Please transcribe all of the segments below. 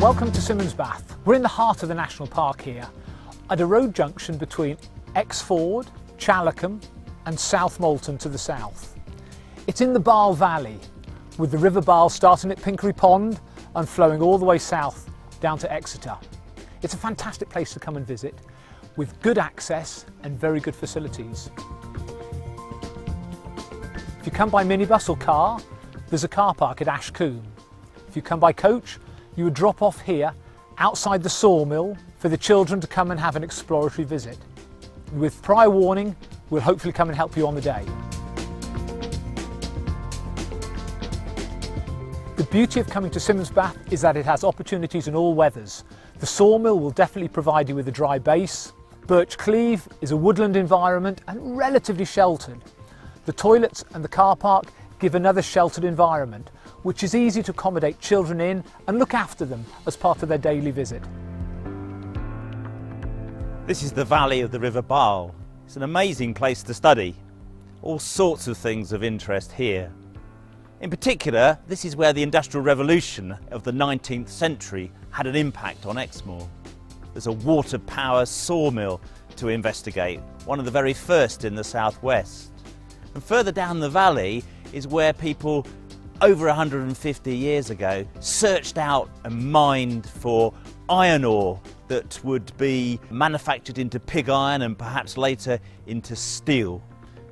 Welcome to Simonsbath. We're in the heart of the National Park here, at a road junction between Exford, Challacombe and South Molton to the south. It's in the Barle Valley, with the River Barle starting at Pinkery Pond and flowing all the way south down to Exeter. It's a fantastic place to come and visit, with good access and very good facilities. If you come by minibus or car, there's a car park at Ashcombe. If you come by coach, you would drop off here outside the sawmill for the children to come and have an exploratory visit. With prior warning, we'll hopefully come and help you on the day. The beauty of coming to Simonsbath is that it has opportunities in all weathers. The sawmill will definitely provide you with a dry base. Birch Cleeve is a woodland environment and relatively sheltered. The toilets and the car park give another sheltered environment, which is easy to accommodate children in and look after them as part of their daily visit. This is the valley of the River Barle. It's an amazing place to study. All sorts of things of interest here. In particular, this is where the Industrial Revolution of the 19th century had an impact on Exmoor. There's a water power sawmill to investigate, one of the very first in the southwest. And further down the valley is where people over 150 years ago searched out and mined for iron ore that would be manufactured into pig iron and perhaps later into steel.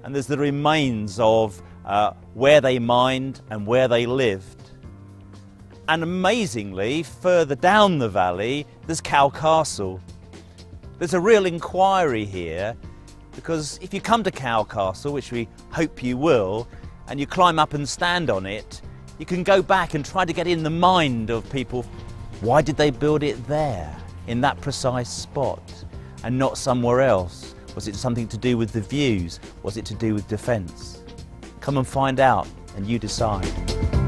And there's the remains of uh, where they mined and where they lived. And amazingly, further down the valley, there's Cow Castle. There's a real inquiry here because if you come to Cow Castle, which we hope you will, and you climb up and stand on it, you can go back and try to get in the mind of people. Why did they build it there, in that precise spot, and not somewhere else? Was it something to do with the views? Was it to do with defence? Come and find out, and you decide.